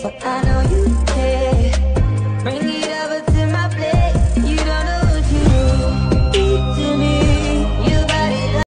For I know